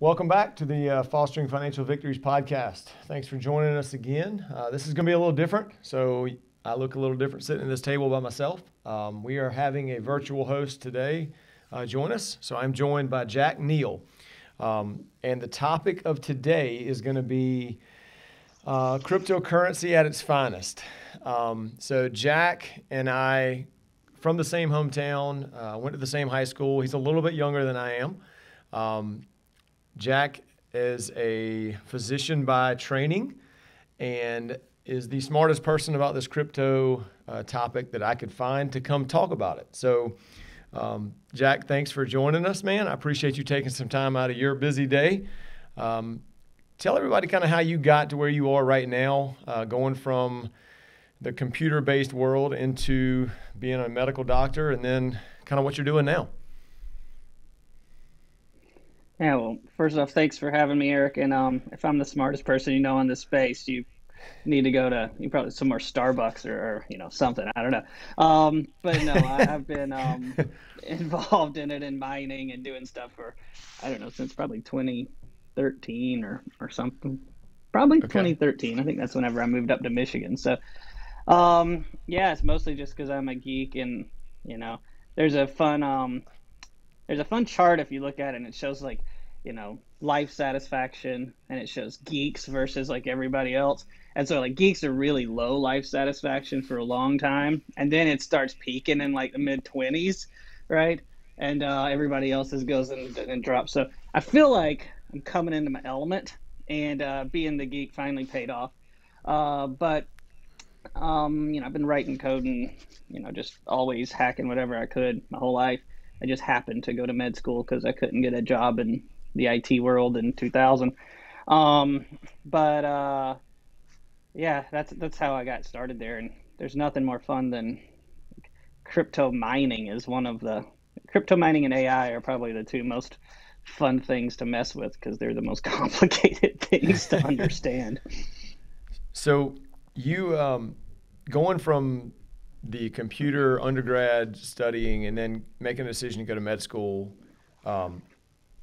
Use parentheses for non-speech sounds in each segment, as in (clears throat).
Welcome back to the uh, Fostering Financial Victories podcast. Thanks for joining us again. Uh, this is going to be a little different, so I look a little different sitting at this table by myself. Um, we are having a virtual host today uh, join us. So I'm joined by Jack Neil. Um, and the topic of today is going to be uh, cryptocurrency at its finest. Um, so Jack and I, from the same hometown, uh, went to the same high school. He's a little bit younger than I am. Um, Jack is a physician by training and is the smartest person about this crypto uh, topic that I could find to come talk about it. So, um, Jack, thanks for joining us, man. I appreciate you taking some time out of your busy day. Um, tell everybody kind of how you got to where you are right now, uh, going from the computer based world into being a medical doctor, and then kind of what you're doing now. Yeah, well, first off, thanks for having me, Erik. And um, if I'm the smartest person you know in this space, you need to go to you probably somewhere Starbucks or, or, you know something. I don't know. Um, but no, I, have been um, (laughs) involved in it in mining and doing stuff for I don't know since probably 2013 or or something. Probably okay. 2013. I think that's whenever I moved up to Michigan. So, um, yeah, it's mostly just because I'm a geek and you know there's a fun um there's a fun chart if you look at it and it shows like you know life satisfaction and it shows geeks versus like everybody else. And so like geeks are really low life satisfaction for a long time and then it starts peaking in like the mid 20s right? And uh, everybody else's goes and, and drops. So i feel like i'm coming into my element and uh, being the geek finally paid off. Uh, but um, you know i've been writing code and you know just always hacking whatever i could my whole life. I just happened to go to med school because I couldn't get a job in the IT world in 2000. Um, but uh, yeah, that's that's how I got started there. And there's nothing more fun than crypto mining. Is one of the crypto mining and AI are probably the two most fun things to mess with because they're the most (laughs) complicated things to understand. (laughs) So you um, going from the computer undergrad studying and then making a decision to go to med school. Um,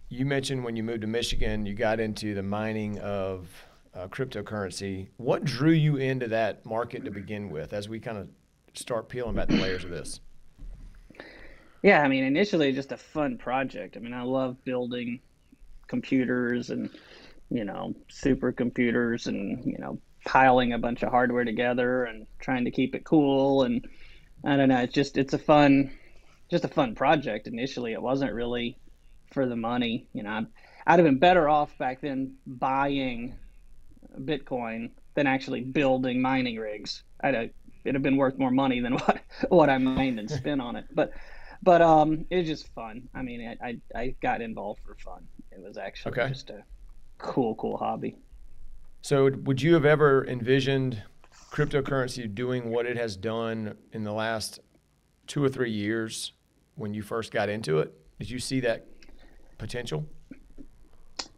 you mentioned when you moved to Michigan, you got into the mining of uh, cryptocurrency. What drew you into that market to begin with as we kind of start peeling back the layers of this? Yeah, I mean, initially just a fun project. I mean, I love building computers and, you know, supercomputers and, you know, piling a bunch of hardware together and trying to keep it cool and I don't know it's just it's a fun just a fun project initially it wasn't really for the money you know. I'd, I'd have been better off back then buying Bitcoin than actually building mining rigs. I'd have, it'd have been worth more money than (laughs) what what I mined and spent on it. But but um it was just fun. I mean I, I, I got involved for fun. It was actually okay. just a cool cool hobby. So, would you have ever envisioned cryptocurrency doing what it has done in the last two or three years when you first got into it? Did you see that potential?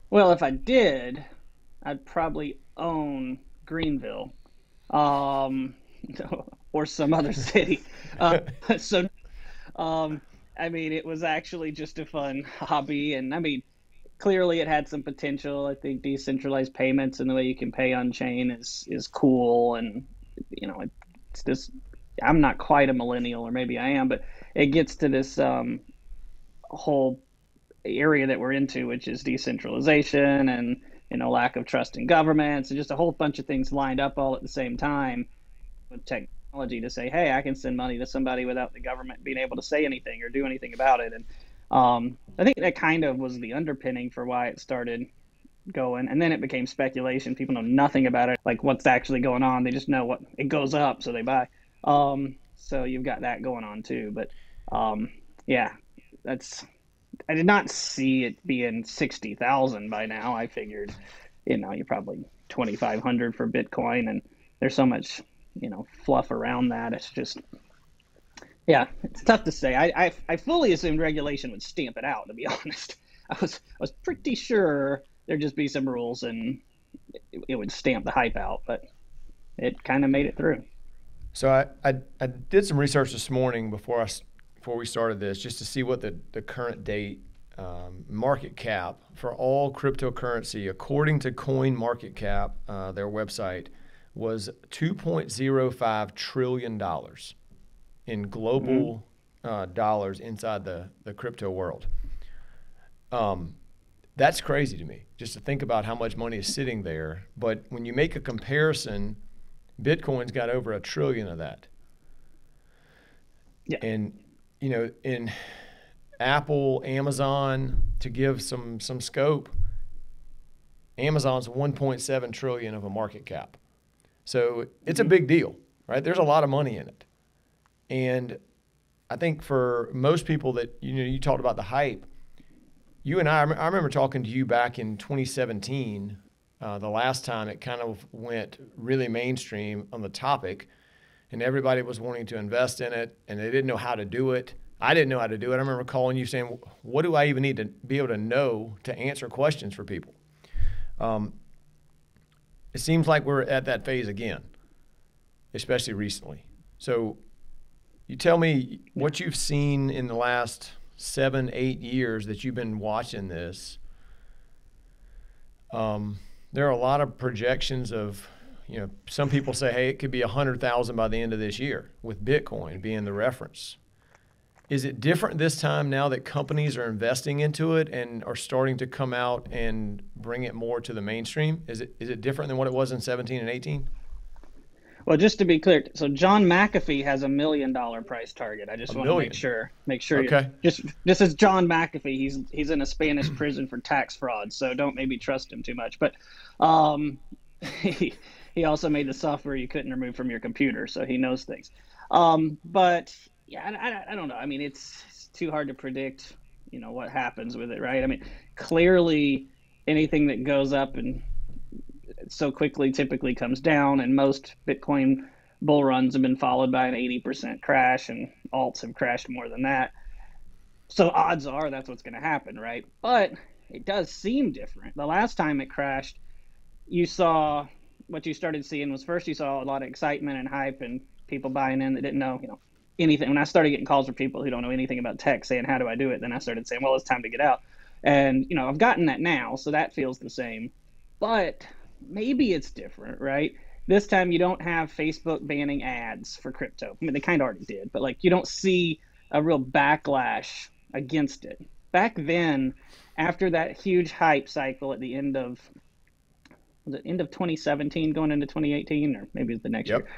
Well, if I did, I'd probably own Greenville um, (laughs) or some other (laughs) city. Uh, (laughs) so, um, I mean, it was actually just a fun hobby. And I mean, clearly it had some potential. I think decentralized payments and the way you can pay on chain is is cool, and you know it's this. I'm not quite a millennial, or maybe I am, but it gets to this um, whole area that we're into, which is decentralization and you know lack of trust in governments, and just a whole bunch of things lined up all at the same time with technology to say, hey, I can send money to somebody without the government being able to say anything or do anything about it, and um, I think that kind of was the underpinning for why it started going, and then it became speculation. People know nothing about it, like what's actually going on. They just know what it goes up, so they buy. Um, so you've got that going on too. But um, yeah, that's. I did not see it being sixty thousand by now. I figured, you know, you're probably twenty five hundred for Bitcoin, and there's so much, you know, fluff around that. It's just yeah, it's tough to say. I, I, I fully assumed regulation would stamp it out. To be (laughs) honest, I was I was pretty sure there'd just be some rules and it, it would stamp the hype out, but it kind of made it through. So I, I, I did some research this morning before I before we started this, just to see what the the current date um, market cap for all cryptocurrency, according to CoinMarketCap, uh, their website, was 2.05 trillion dollars in global mm-hmm. uh, dollars inside the the crypto world. Um, that's crazy to me just to think about how much money is sitting there. But when you make a comparison, Bitcoin's got over a trillion of that. Yeah. And you know, in Apple, Amazon, to give some some scope, Amazon's 1.7 trillion of a market cap. So it's a mm-hmm. big deal, right? There's a lot of money in it. And I think for most people that you know you talked about the hype, you and I I remember talking to you back in 2017, uh, the last time it kind of went really mainstream on the topic and everybody was wanting to invest in it and they didn't know how to do it I didn't know how to do it. I remember calling you saying, "What do I even need to be able to know to answer questions for people?" Um, it seems like we're at that phase again, especially recently. So, you tell me what you've seen in the last seven, eight years that you've been watching this. Um, there are a lot of projections of, you know, some people say, "Hey, it could be a hundred thousand by the end of this year," with Bitcoin being the reference. Is it different this time now that companies are investing into it and are starting to come out and bring it more to the mainstream? Is it is it different than what it was in 17 and 18? Well, just to be clear, so John McAfee has a million dollar price target. I just a want million. to make sure make sure okay. just this is John McAfee. He's he's in a Spanish prison for tax fraud, so don't maybe trust him too much. But um, (laughs) he he also made the software you couldn't remove from your computer, so he knows things. Um, but yeah, I, I, don't know. I mean, it's, it's too hard to predict, you know, what happens with it, right? I mean, clearly anything that goes up and so quickly typically comes down, and most Bitcoin bull runs have been followed by an 80% crash, and alts have crashed more than that. So odds are that's what's going to happen, right? But it does seem different. The last time it crashed, you saw what you started seeing was first you saw a lot of excitement and hype and people buying in that didn't know, you know, anything. When I started getting calls from people who don't know anything about tech saying, How do I do it? Then I started saying, Well, it's time to get out. And, you know, I've gotten that now, so that feels the same. But maybe it's different, right? This time you don't have Facebook banning ads for crypto. I mean, they kind of already did, but like you don't see a real backlash against it. Back then, after that huge hype cycle at the end of it end of 2017 going into 2018 or maybe the next yep. year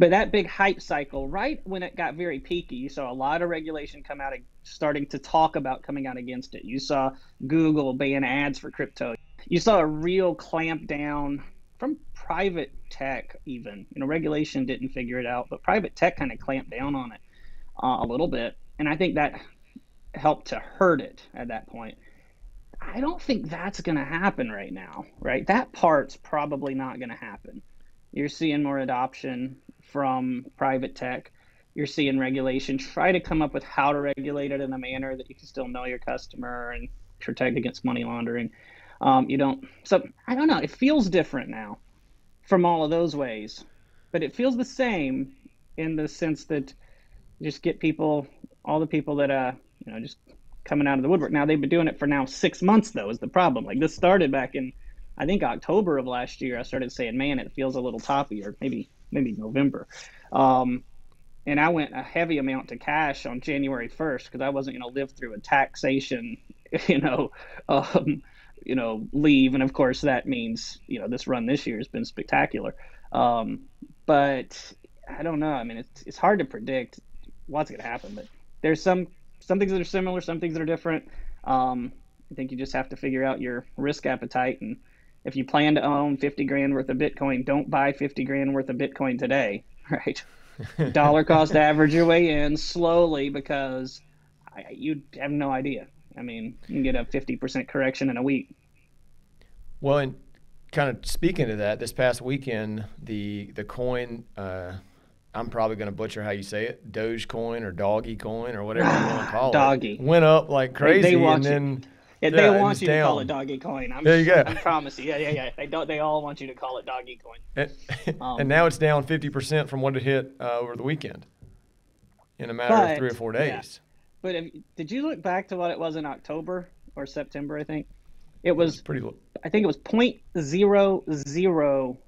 but that big hype cycle, right when it got very peaky, you saw a lot of regulation come out, of starting to talk about coming out against it. You saw Google ban ads for crypto. You saw a real clamp down from private tech, even. You know, regulation didn't figure it out, but private tech kind of clamped down on it uh, a little bit. And I think that helped to hurt it at that point. I don't think that's going to happen right now, right? That part's probably not going to happen. You're seeing more adoption from private tech. You're seeing regulation try to come up with how to regulate it in a manner that you can still know your customer and protect against money laundering. Um, you don't. So I don't know. It feels different now from all of those ways, but it feels the same in the sense that just get people, all the people that uh, you know, just coming out of the woodwork. Now they've been doing it for now six months though. Is the problem? Like this started back in, I think October of last year. I started saying, man, it feels a little toppy, or maybe maybe November. Um, and I went a heavy amount to cash on January 1st because I wasn't going to live through a taxation, (laughs) you know, um, you know, leave. And of course, that means you know this run this year has been spectacular. Um, but I don't know. I mean, it's it's hard to predict what's going to happen. But there's some some things that are similar, some things that are different. Um, I think you just have to figure out your risk appetite and if you plan to own 50 grand worth of Bitcoin, don't buy 50 grand worth of Bitcoin today, (laughs) right? (laughs) Dollar cost average your way in slowly because I, you have no idea. I mean, you can get a 50% correction in a week. Well, and kind of speaking to that, this past weekend, the the coin, uh, I'm probably going to butcher how you say it, Dogecoin or Doggy Coin or whatever you want to (sighs) call Doggy. it, Doggy. went up like crazy, they, they and then. Yeah, they yeah, want you down. to call it doggy coin. I'm, there you go. I promise you. Yeah, yeah, yeah. They don't. They all want you to call it doggy coin. And, um, (laughs) and now it's down fifty percent from what it hit uh, over the weekend, in a matter but, of three or four days. Yeah. But if, did you look back to what it was in October? or September, I think. It was pretty. lo- I think it was point zero zero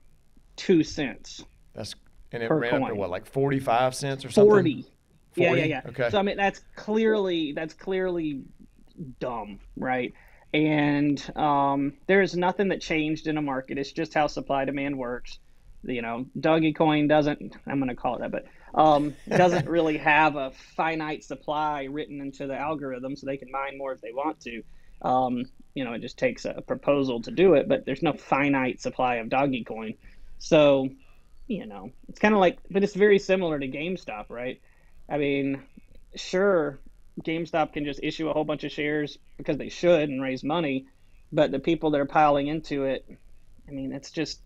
two cents. That's and it ran up to what, like forty-five cents or something. Forty. Yeah, yeah, yeah. Okay. So I mean, that's clearly that's clearly dumb, right? And um, there's nothing that changed in a market. It's just how supply demand works. You know, Doggy Coin doesn't. I'm going to call it that, but um, doesn't (laughs) really have a finite supply written into the algorithm, so they can mine more if they want to. Um, you know, it just takes a proposal to do it, but there's no finite supply of Doggy Coin. So, you know, it's kind of like, but it's very similar to GameStop, right? I mean, sure, GameStop can just issue a whole bunch of shares because they should and raise money, but the people that are piling into it, I mean, it's just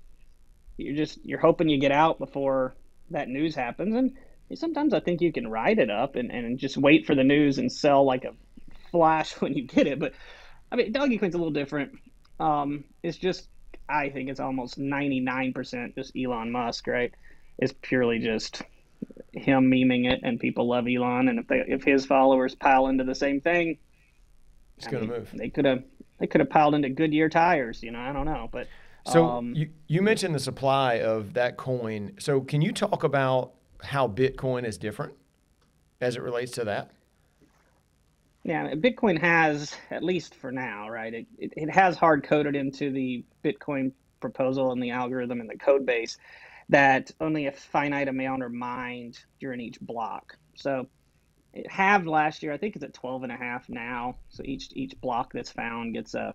you're just you're hoping you get out before that news happens, and sometimes I think you can ride it up and, and just wait for the news and sell like a flash (laughs) when you get it. But I mean, Doggy Coin's a little different. Um, it's just I think it's almost 99% just Elon Musk, right? It's purely just him memeing it, and people love Elon. And if they if his followers pile into the same thing, It's I going to mean, move. They could have they could have piled into Goodyear tires, you know. I don't know, but So um, you you mentioned the supply of that coin. So can you talk about how Bitcoin is different as it relates to that? Yeah, Bitcoin has, at least for now, right? It, it, it has hard coded into the Bitcoin proposal and the algorithm and the code base that only a finite amount are mined during each block. So it halved last year. I think it's at 12 and a half now. So each each block that's found gets a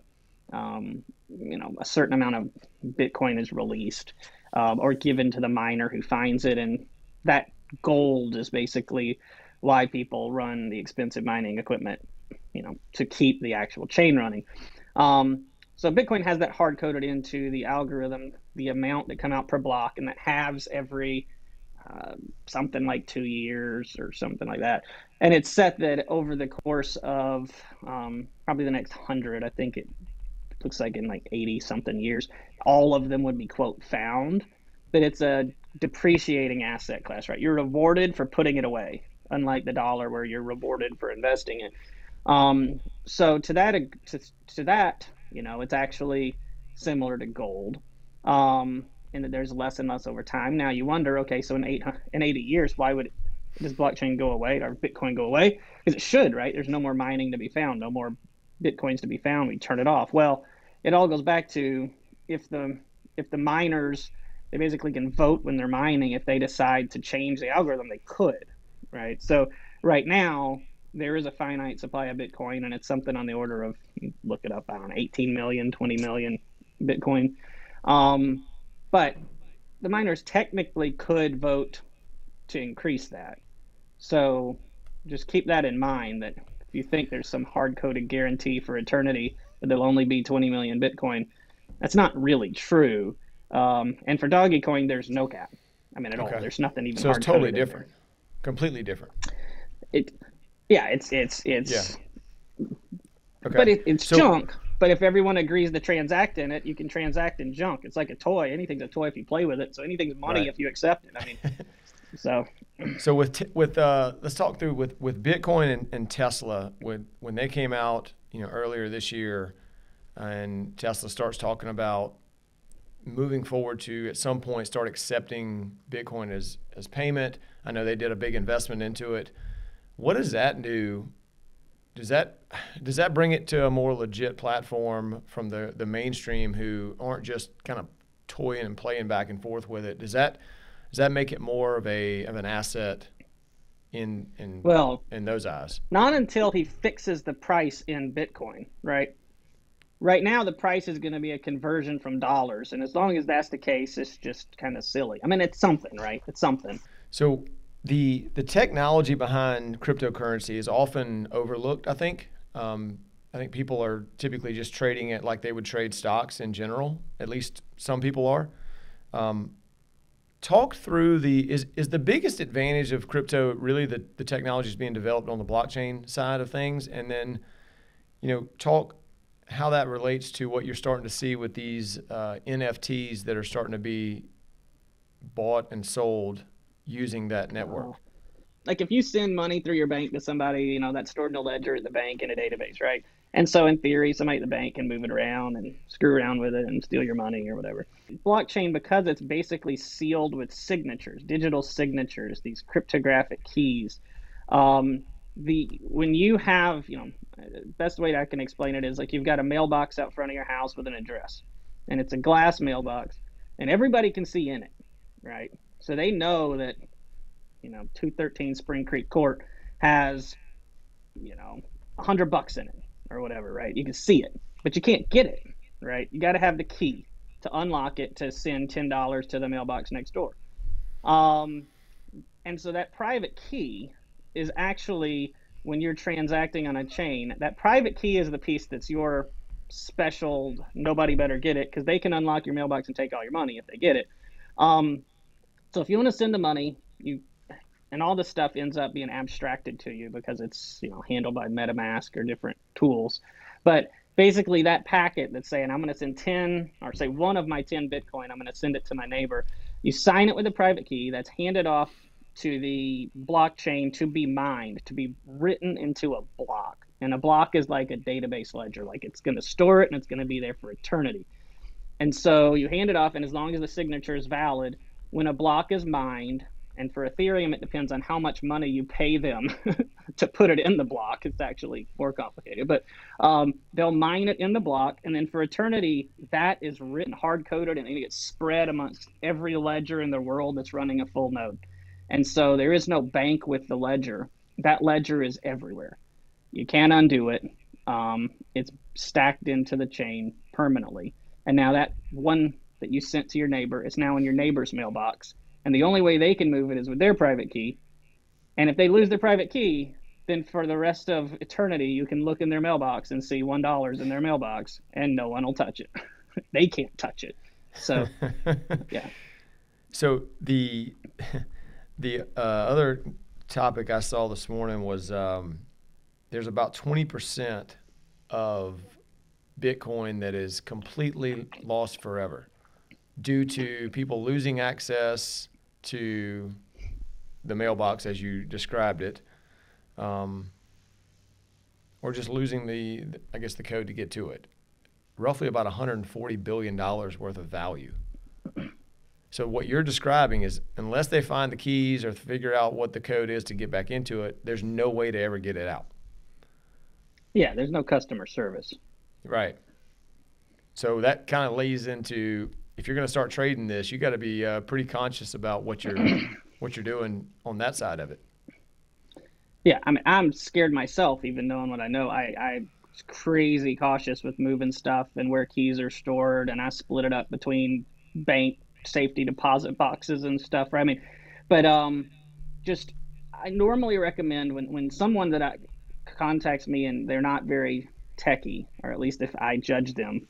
um, you know a certain amount of Bitcoin is released um, or given to the miner who finds it, and that gold is basically why people run the expensive mining equipment, you know, to keep the actual chain running. Um, so Bitcoin has that hard coded into the algorithm, the amount that come out per block, and that halves every uh, something like two years or something like that. And it's set that over the course of um, probably the next hundred, I think it looks like in like 80 something years, all of them would be quote found. But it's a depreciating asset class, right? You're rewarded for putting it away, unlike the dollar where you're rewarded for investing it. Um, so to that, to, to that, you know, it's actually similar to gold, um, in that there's less and less over time. Now you wonder, okay, so in eight in 80 years, why would does blockchain go away or Bitcoin go away? Because it should, right? There's no more mining to be found, no more bitcoins to be found. We turn it off. Well, it all goes back to if the if the miners they basically can vote when they're mining if they decide to change the algorithm they could right? So right now there is a finite supply of bitcoin and it's something on the order of look it up i don't know 18 million 20 million bitcoin. Um, but the miners technically could vote to increase that. So just keep that in mind that if you think there's some hard-coded guarantee for eternity that there'll only be 20 million bitcoin that's not really true. Um, and for doggy coin there's no cap. I mean at all. There's nothing even So it's totally different. there. Completely different. it yeah it's it's it's Yeah. Okay. but it, it's So- junk but if everyone agrees to transact in it you can transact in junk it's like a toy anything's a toy if you play with it so anything's money Right. if you accept it i mean (laughs) so So with t- with uh, let's talk through with with Bitcoin and, and Tesla when when they came out, you know, earlier this year, and Tesla starts talking about moving forward to at some point start accepting Bitcoin as as payment. I know they did a big investment into it. What does that do? Does that does that bring it to a more legit platform from the the mainstream who aren't just kind of toying and playing back and forth with it? Does that does that make it more of a of an asset in in well in those eyes? not until he fixes the price in bitcoin right right now the price is going to be a conversion from dollars and as long as that's the case it's just kind of silly i mean it's something right it's something So the the technology behind cryptocurrency is often overlooked. I think. Um, I think people are typically just trading it like they would trade stocks in general. At least some people are. Um, talk through the is is the biggest advantage of crypto really the the technology is being developed on the blockchain side of things, and then you know talk how that relates to what you're starting to see with these uh, NFTs that are starting to be bought and sold using that network. like if you send money through your bank to somebody, you know, that's stored in a ledger at the bank in a database, right? And so, in theory, somebody at the bank can move it around and screw around with it and steal your money or whatever. Blockchain, because it's basically sealed with signatures, digital signatures, these cryptographic keys. Um, the when you have, you know, best way I can explain it is like you've got a mailbox out front of your house with an address, and it's a glass mailbox, and everybody can see in it, right? So they know that, you know, 213 Spring Creek Court has, you know, 100 bucks in it or whatever, right? You can see it, but you can't get it, right? You got to have the key to unlock it to send $10 to the mailbox next door. Um, and so that private key is actually when you're transacting on a chain, that private key is the piece that's your special, nobody better get it because they can unlock your mailbox and take all your money if they get it. Um, so if you want to send the money, you and all this stuff ends up being abstracted to you because it's you know handled by MetaMask or different tools. But basically, that packet that's saying I'm going to send 10 or say one of my 10 Bitcoin, I'm going to send it to my neighbor. You sign it with a private key that's handed off to the blockchain to be mined, to be written into a block. And a block is like a database ledger, like it's going to store it and it's going to be there for eternity. And so you hand it off, and as long as the signature is valid, when a block is mined, and for Ethereum, it depends on how much money you pay them (laughs) to put it in the block. It's actually more complicated, but um, they'll mine it in the block. And then for Eternity, that is written hard coded and it gets spread amongst every ledger in the world that's running a full node. And so there is no bank with the ledger. That ledger is everywhere. You can't undo it. Um, it's stacked into the chain permanently. And now that one that you sent to your neighbor is now in your neighbor's mailbox and the only way they can move it is with their private key. And if they lose their private key, then for the rest of eternity, you can look in their mailbox and see one dollars in their mailbox, and no one will touch it. (laughs) they can't touch it. So, (laughs) yeah. So the the uh, other topic I saw this morning was um, there's about twenty percent of Bitcoin that is completely lost forever due to people losing access to the mailbox as you described it, um, or just losing the, I guess, the code to get to it. Roughly about 140 billion dollars worth of value. So what you're describing is, unless they find the keys or figure out what the code is to get back into it, there's no way to ever get it out. Yeah, there's no customer service. Right. So that kind of lays into if you're going to start trading this, you got to be uh, pretty conscious about what you're (clears throat) what you're doing on that side of it. Yeah, I mean, I'm scared myself, even knowing what I know. I I crazy cautious with moving stuff and where keys are stored, and I split it up between bank safety deposit boxes and stuff. Right? I mean, but um, just I normally recommend when when someone that I, contacts me and they're not very techy, or at least if I judge them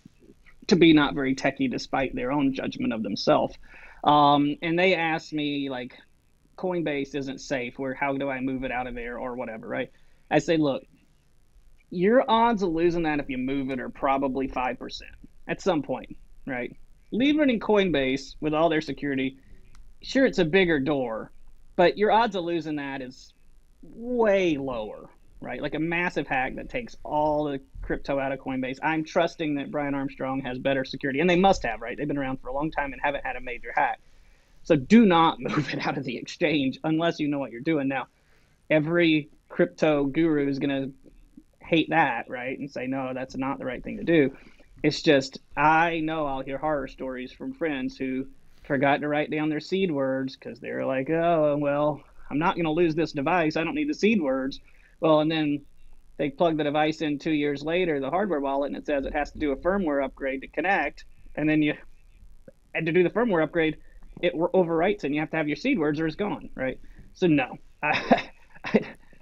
to be not very techy despite their own judgment of themselves. Um, and they asked me like, Coinbase isn't safe. Where how do I move it out of there or whatever, right? I say, look, your odds of losing that if you move it are probably five percent at some point, right? Leave it in Coinbase with all their security. Sure, it's a bigger door, but your odds of losing that is way lower, right? Like a massive hack that takes all the crypto out of Coinbase. I'm trusting that Brian Armstrong has better security, and they must have, right? They've been around for a long time and haven't had a major hack. So do not (laughs) move it out of the exchange unless you know what you're doing. Now, every crypto guru is going to hate that, right? And say, no, that's not the right thing to do. It's just, I know I'll hear horror stories from friends who forgot to write down their seed words because they're like, oh, well, I'm not going to lose this device. I don't need the seed words. Well, and then they plug the device in two years later, the hardware wallet, and it says it has to do a firmware upgrade to connect. And then you and to do the firmware upgrade, it overwrites and you have to have your seed words or it's gone, right? So no, I, (laughs) I,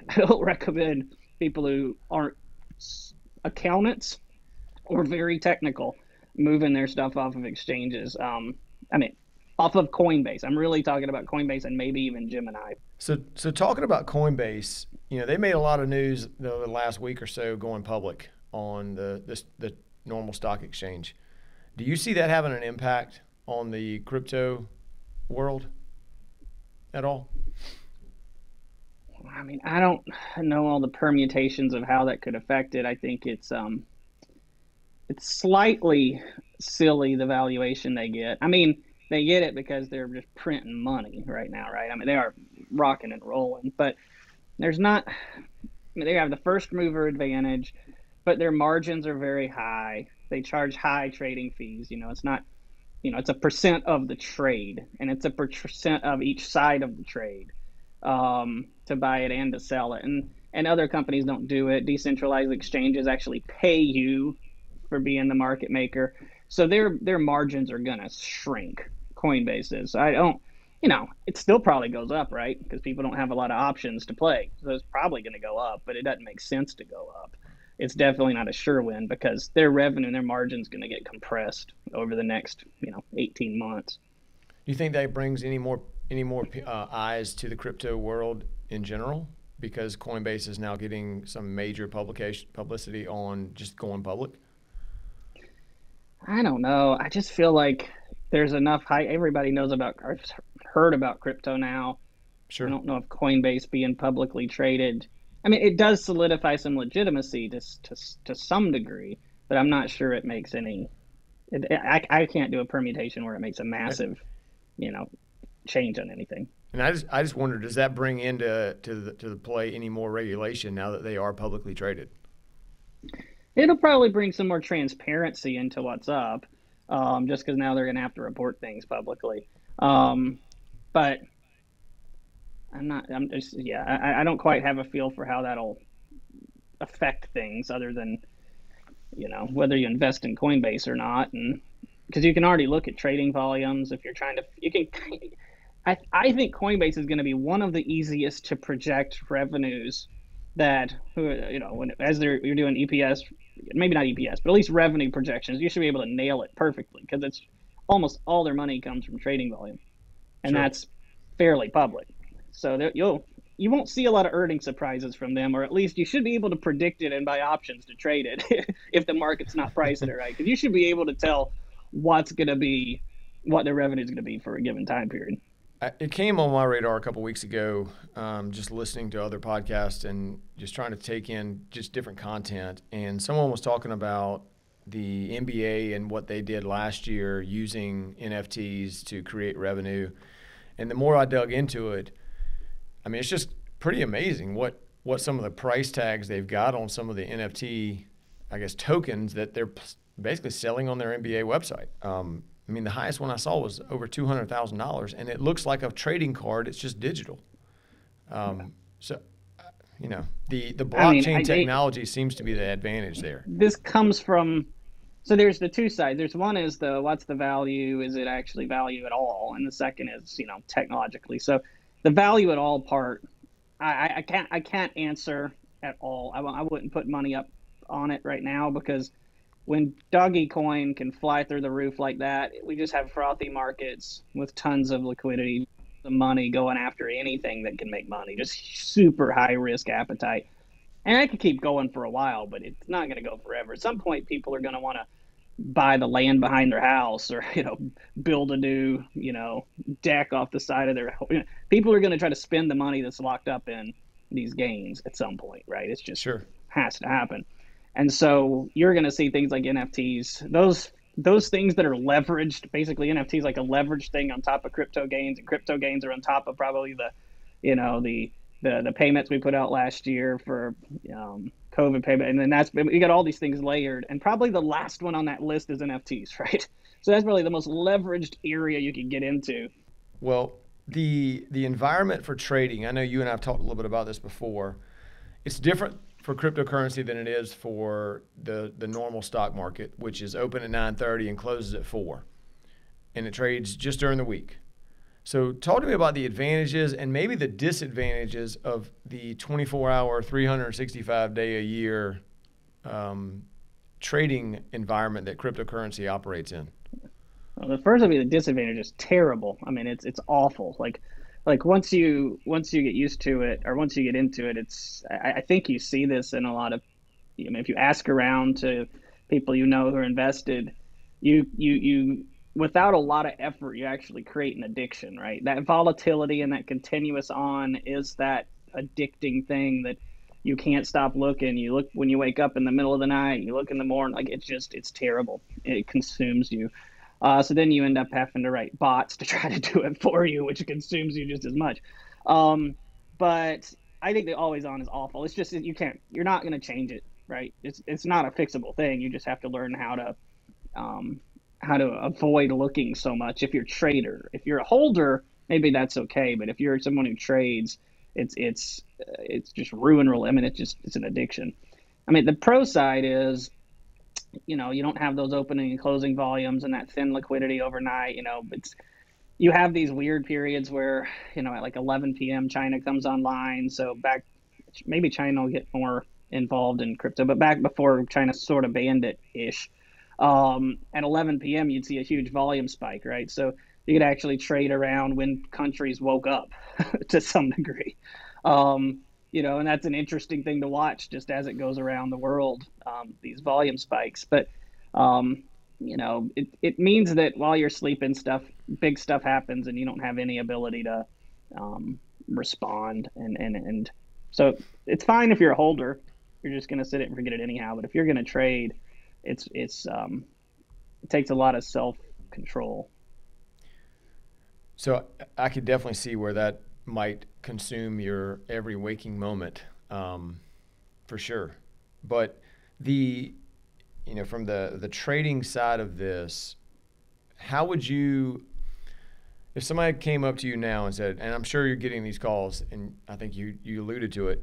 I don't recommend people who aren't accountants or very technical moving their stuff off of exchanges. Um, I mean, off of Coinbase. I'm really talking about Coinbase and maybe even Gemini. So, so talking about Coinbase, you know, they made a lot of news the last week or so going public on the this, the normal stock exchange. Do you see that having an impact on the crypto world at all? I mean, I don't know all the permutations of how that could affect it. I think it's um, it's slightly silly the valuation they get. I mean, they get it because they're just printing money right now, right? I mean, they are rocking and rolling, but there's not. They have the first mover advantage, but their margins are very high. They charge high trading fees. You know, it's not, you know, it's a percent of the trade, and it's a percent of each side of the trade um, to buy it and to sell it. And and other companies don't do it. Decentralized exchanges actually pay you for being the market maker, so their their margins are gonna shrink. Coinbase is. I don't. You know, it still probably goes up, right? Because people don't have a lot of options to play, so it's probably going to go up. But it doesn't make sense to go up it's definitely not a sure win because their revenue and their margin is going to get compressed over the next you know 18 months. Do you think that brings any more any more uh, eyes to the crypto world in general? Because Coinbase is now getting some major publication publicity on just going public. I don't know. I just feel like there's enough hype. Everybody knows about. Heard about crypto now. Sure. I don't know if Coinbase being publicly traded I mean, it does solidify some legitimacy to to to some degree, but I'm not sure it makes any. It, I I can't do a permutation where it makes a massive, you know, change on anything. And I just I just wonder, does that bring into to the to the play any more regulation now that they are publicly traded? It'll probably bring some more transparency into what's up, um, just because now they're going to have to report things publicly. Um, but I'm not. I'm just. Yeah, I, I don't quite have a feel for how that'll affect things, other than you know whether you invest in Coinbase or not, and because you can already look at trading volumes if you're trying to. You can. I I think Coinbase is going to be one of the easiest to project revenues that you know when as they're you're doing EPS, maybe not EPS, but at least revenue projections. You should be able to nail it perfectly because it's almost all their money comes from trading volume, and sure. that's fairly public. So there, you'll you won't see a lot of earning surprises from them, or at least you should be able to predict it and buy options to trade it (laughs) if the market's not pricing it right. Because you should be able to tell what's going to be what their revenue is going to be for a given time period. It came on my radar a couple weeks ago, um, just listening to other podcasts and just trying to take in just different content. And someone was talking about the NBA and what they did last year using NFTs to create revenue. And the more I dug into it, I mean, it's just pretty amazing what what some of the price tags they've got on some of the NFT, I guess, tokens that they're basically selling on their NBA website. Um, I mean, the highest one I saw was over two hundred thousand dollars, and it looks like a trading card. It's just digital. Um, so, you know, the the blockchain I mean, I, technology seems to be the advantage there. This comes from. So there's the two sides. There's one is the what's the value? Is it actually value at all? And the second is you know technologically. So the value at all part, I, I can't I can't answer at all. I, I wouldn't put money up on it right now because when doggy coin can fly through the roof like that, we just have frothy markets with tons of liquidity, the money going after anything that can make money, just super high risk appetite. And I could keep going for a while, but it's not going to go forever. At some point, people are going to want to buy the land behind their house or (laughs) you know build a new you know deck off the side of their you know, people are going to try to spend the money that's locked up in these gains at some point right? It's just sure. has to happen. And so you're going to see things like nfts those those things that are leveraged basically nfts like a leveraged thing on top of crypto gains and crypto gains are on top of probably the you know the the the payments we put out last year for um, COVID payment, and then that's we got all these things layered, and probably the last one on that list is NFTs, (laughs) right? So that's really the most leveraged area you can get into. Well, the the environment for trading, I know you and I have talked a little bit about this before. It's different for cryptocurrency than it is for the the normal stock market, which is open at 9:30 and closes at 4. And it trades just during the week. So, talk to me about the advantages and maybe the disadvantages of the 24 hour, 365 day a year um, trading environment that cryptocurrency operates in. Well, the first would be the disadvantage is terrible. I mean, it's it's awful. Like like once you once you get used to it or once you get into it, it's I, I think you see this in a lot of. I mean, if you ask around to people you know who are invested, you you you without a lot of effort, you actually create an addiction, right? That volatility and that continuous on is that addicting thing that you can't stop looking. You look when you wake up in the middle of the night, you look in the morning, like it's just it's terrible. It consumes you. Uh, so then you end up having to write bots to (laughs) try to do it for you, which consumes you just as much. Um, but I think the always on is awful. It's just you can't. You're not going to change it, right? It's it's not a fixable thing. You just have to learn how to um, how to avoid looking so much. If you're a trader, if you're a holder, maybe that's okay. But if you're someone who trades, it's it's uh, it's just ruinable. I mean, it's just it's an addiction. I mean, the pro side is, you know, you don't have those opening and closing volumes and that thin liquidity overnight. You know, it's you have these weird periods where you know at like 11 p.m. China comes online. So back, maybe China will get more involved in crypto, but back before China sort of banned it ish, um, at 11 p.m. you'd see a huge volume spike, right? So you could actually trade around when countries woke up (laughs) to some degree. Um, you know, and that's an interesting thing to watch just as it goes around the world, um, these volume spikes. But, um, you know, it, it means that while you're sleeping, stuff, big stuff happens and you don't have any ability to um, respond. And, and, and so it's fine if you're a holder, you're just going to sit it and forget it anyhow. But if you're going to trade, it's, it's, um, it takes a lot of self control. So I could definitely see where that might consume your every waking moment, um, for sure. But the, you know, from the the trading side of this, how would you, if somebody came up to you now and said, and I'm sure you're getting these calls, and I think you you alluded to it,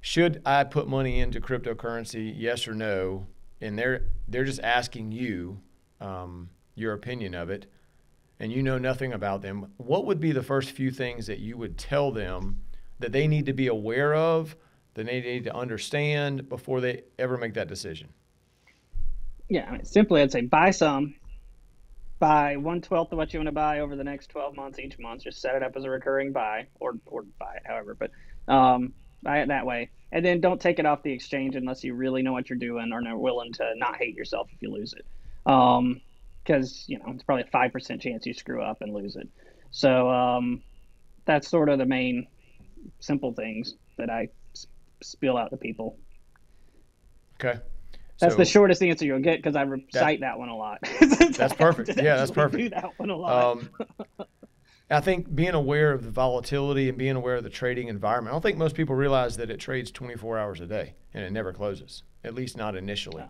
should I put money into cryptocurrency? Yes or no? And they're they're just asking you um, your opinion of it and you know nothing about them, what would be the first few things that you would tell them that they need to be aware of, that they need to understand before they ever make that decision? Yeah, I mean, simply I'd say buy some, buy one twelfth of what you want to buy over the next 12 months each month. Just set it up as a recurring buy or, or buy it however, but um, buy it that way. And then don't take it off the exchange unless you really know what you're doing or are willing to not hate yourself if you lose it. Um, because you know it's probably a five percent chance you screw up and lose it. So um, that's sort of the main simple things that I spill out to people. Okay. That's so, the shortest answer you'll get because I recite that, that, one a lot. (laughs) that's perfect. (laughs) Yeah, that's perfect. Do that one a lot. Um, (laughs) I think being aware of the volatility and being aware of the trading environment. I don't think most people realize that it trades 24 hours a day and it never closes, at least not initially. Yeah.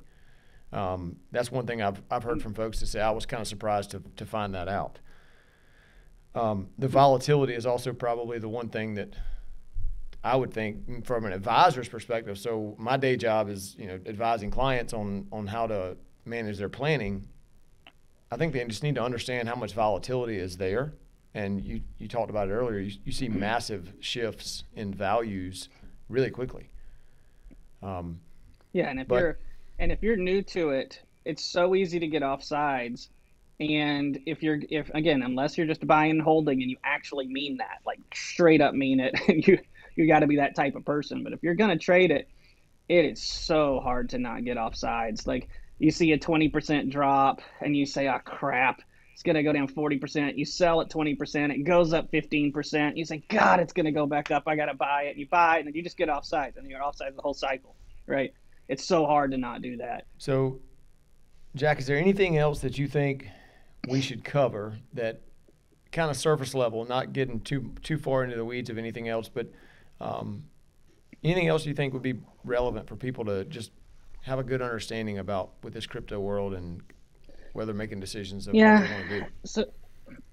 Um, that's one thing I've, I've heard from folks to say I was kind of surprised to, to find that out. Um, the volatility is also probably the one thing that I would think from an advisor's perspective. So my day job is you know advising clients on on how to manage their planning. I think they just need to understand how much volatility is there. And you, you talked about it earlier. You, you see massive shifts in values really quickly. Um, yeah, and if but, you're and if you're new to it, it's so easy to get off sides. And if you're, if again, unless you're just buying and holding and you actually mean that, like straight up mean it, and (laughs) you you got to be that type of person. But if you're gonna trade it, it is so hard to not get off sides. Like you see a 20% drop and you say, "Oh crap, it's gonna go down 40%." You sell at 20%, it goes up 15%. You say, "God, it's gonna go back up. I gotta buy it." And You buy it, and then you just get off sides, and you're off sides the whole cycle, right? it's so hard to not do that. So, Jack, is there anything else that you think we should cover that kind of surface level, not getting too too far into the weeds of anything else, but um, anything else you think would be relevant for people to just have a good understanding about with this crypto world and whether making decisions of yeah. what they want to do? So,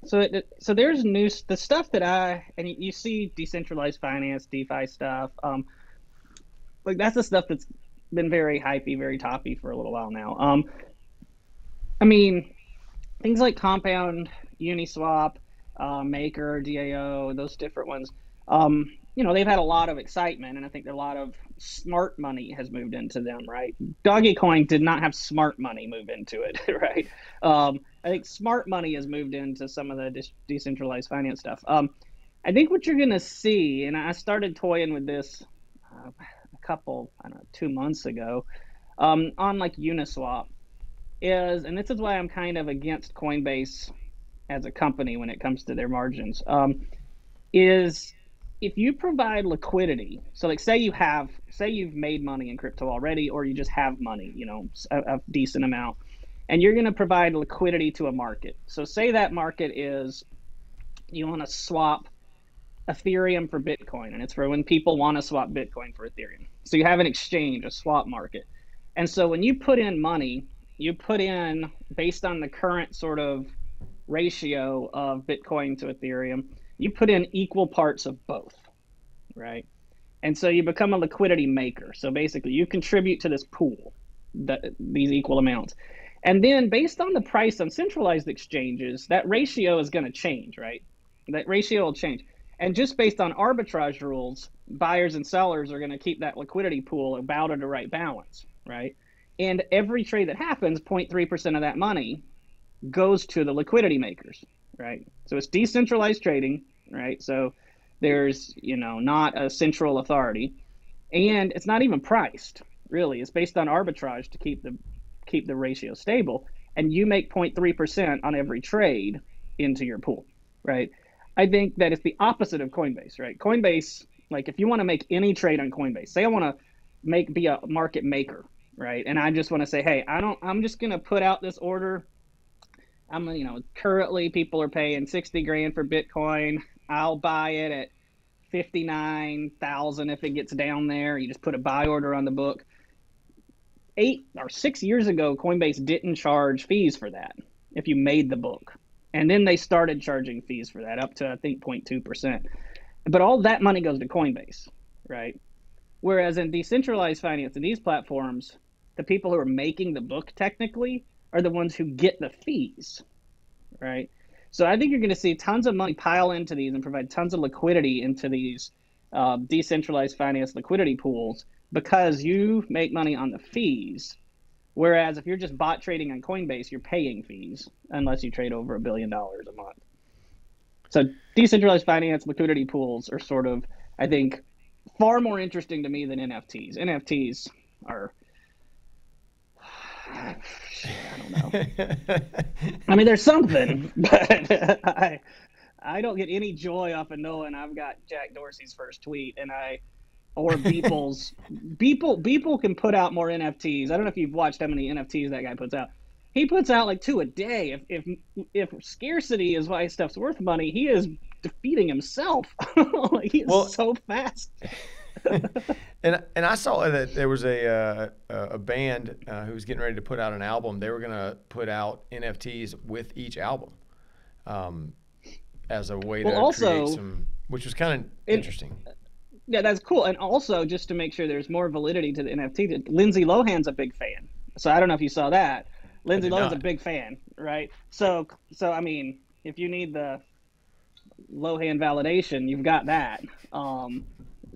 so it, so there's new the stuff that I and you see decentralized finance, DeFi stuff. Um, like that's the stuff that's been very hypey, very toppy for a little while now. Um, I mean, things like Compound, Uniswap, uh, Maker, DAO, those different ones. Um, you know, they've had a lot of excitement, and I think a lot of smart money has moved into them, right? Dogecoin did not have smart money move into it, (laughs) right? Um, I think smart money has moved into some of the de- decentralized finance stuff. Um, I think what you're going to see, and I started toying with this uh, couple, I don't know, two months ago, um, on like Uniswap, is, and this is why I'm kind of against Coinbase as a company when it comes to their margins, um, is if you provide liquidity, so like say you have, say you've made money in crypto already, or you just have money, you know, a, a decent amount, and you're going to provide liquidity to a market. So say that market is you want to swap Ethereum for Bitcoin, and it's for when people want to swap Bitcoin for Ethereum. So you have an exchange, a swap market. And so when you put in money, you put in based on the current sort of ratio of Bitcoin to Ethereum, you put in equal parts of both, right? And so you become a liquidity maker. So basically, you contribute to this pool, the, these equal amounts. And then based on the price on centralized exchanges, that ratio is going to change, right? That ratio will change. And just based on arbitrage rules, buyers and sellers are going to keep that liquidity pool about at the right balance, right? And every trade that happens, 0.3% of that money goes to the liquidity makers, right? So it's decentralized trading, right? So there's, you know, not a central authority and it's not even priced, really. It's based on arbitrage to keep the keep the ratio stable and you make 0.3% on every trade into your pool, right? I think that it's the opposite of Coinbase, right? Coinbase, like if you want to make any trade on Coinbase, say I want to make be a market maker, right? And I just want to say, hey, I don't I'm just going to put out this order I'm, you know, currently people are paying 60 grand for Bitcoin. I'll buy it at 59,000 if it gets down there. You just put a buy order on the book. Eight or six years ago, Coinbase didn't charge fees for that if you made the book. And then they started charging fees for that up to, I think, 0.2%. But all that money goes to Coinbase, right? Whereas in decentralized finance and these platforms, the people who are making the book technically are the ones who get the fees, right? So I think you're going to see tons of money pile into these and provide tons of liquidity into these uh, decentralized finance liquidity pools because you make money on the fees. Whereas if you're just bot trading on Coinbase, you're paying fees unless you trade over a billion dollars a month. So decentralized finance liquidity pools are sort of, I think, far more interesting to me than NFTs. NFTs are I don't know. (laughs) I mean, there's something, (laughs) but I, I don't get any joy off of knowing I've got Jack Dorsey's first tweet, and I, or Beeple's. (laughs) Beeple Beeple can put out more NFTs. I don't know if you've watched how many NFTs that guy puts out. He puts out like two a day. If if if scarcity is why stuff's worth money, he is defeating himself. like he's well, so fast. (laughs) and and I saw that there was a uh, a band uh, who was getting ready to put out an album. They were going to put out NFTs with each album, um, as a way well, to also, create some, which was kind of interesting. Yeah, that's cool. And also, just to make sure there's more validity to the NFT, Lindsay Lohan's a big fan. So I don't know if you saw that. Lindsay Lohan's not. a big fan, right? So so I mean, if you need the Lohan validation, you've got that. Um,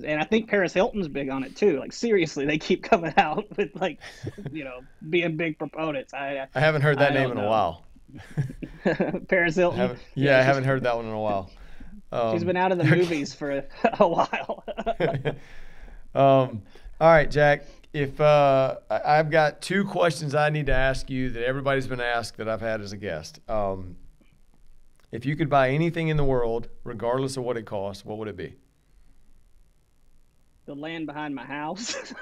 and I think Paris Hilton's big on it too. Like seriously, they keep (laughs) coming out with like, you know, being big proponents. I I haven't heard that I name in a while. (laughs) Paris Hilton. I yeah, yeah, I haven't heard that one in a while. Um, (laughs) she's been out of the movies for a, a while. um, all right, Jack. If uh, I've got two questions I need to ask you that everybody's been asked that I've had as a guest. Um, if you could buy anything in the world, regardless of what it costs, what would it be? The land behind my house. (laughs)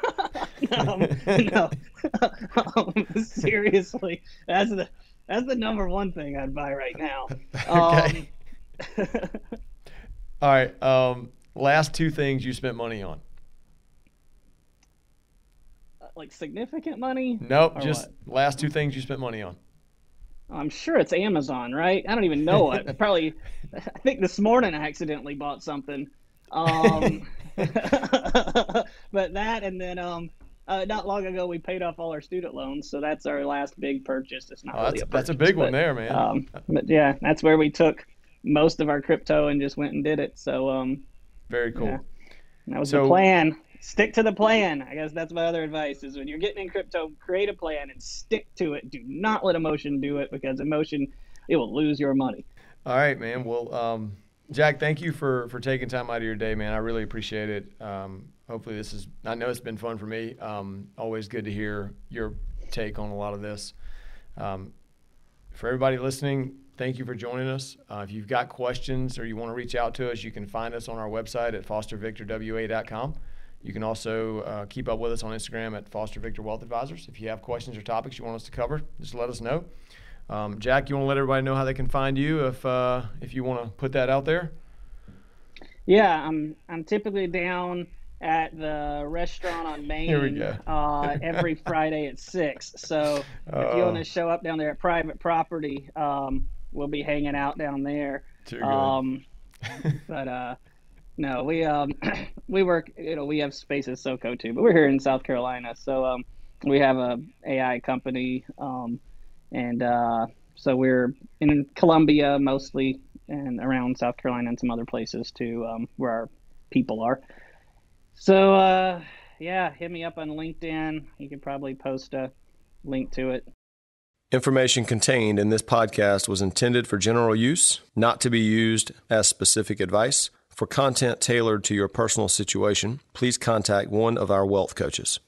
(laughs) um, no, (laughs) um, seriously, that's the that's the number one thing I'd buy right now. okay. Um, All right. Um, last two things you spent money on. Uh, like significant money? Nope. Just what? last two things you spent money on. I'm sure it's Amazon, right? I don't even know it. Probably. I think this morning I accidentally bought something. Um, (laughs) but that and then um, uh, not long ago we paid off all our student loans, so that's our last big purchase. It's not oh, really that's, a purchase, that's a big but, one there, man. Um, but yeah, that's where we took most of our crypto and just went and did it. So um, very cool. Yeah, that was so, the plan. Stick to the plan. I guess that's my other advice: is when you're getting in crypto, create a plan and stick to it. Do not let emotion do it because emotion it will lose your money. All right, man. Well, um, Jack, thank you for for taking time out of your day, man. I really appreciate it. Um, hopefully, this is. I know it's been fun for me. Um, always good to hear your take on a lot of this. Um, for everybody listening, thank you for joining us. Uh, if you've got questions or you want to reach out to us, you can find us on our website at fostervictorwa.com. You can also uh, keep up with us on Instagram at Foster Victor Wealth Advisors. If you have questions or topics you want us to cover, just let us know. Um, Jack, you want to let everybody know how they can find you if uh, if you want to put that out there? Yeah, I'm I'm typically down at the restaurant on Main (laughs) Here we go. uh, every (laughs) Friday at six. So if you want to show up down there at private property, um, we'll be hanging out down there. Um, (laughs) but uh, no, we um, (clears throat) we work. You know, we have spaces SoCo too, but we're here in South Carolina, so um, we have a AI company, um, and uh, so we're in Columbia mostly, and around South Carolina and some other places too, um, where our people are. So uh, yeah, hit me up on LinkedIn. You can probably post a link to it. Information contained in this podcast was intended for general use, not to be used as specific advice. For content tailored to your personal situation, please contact one of our wealth coaches.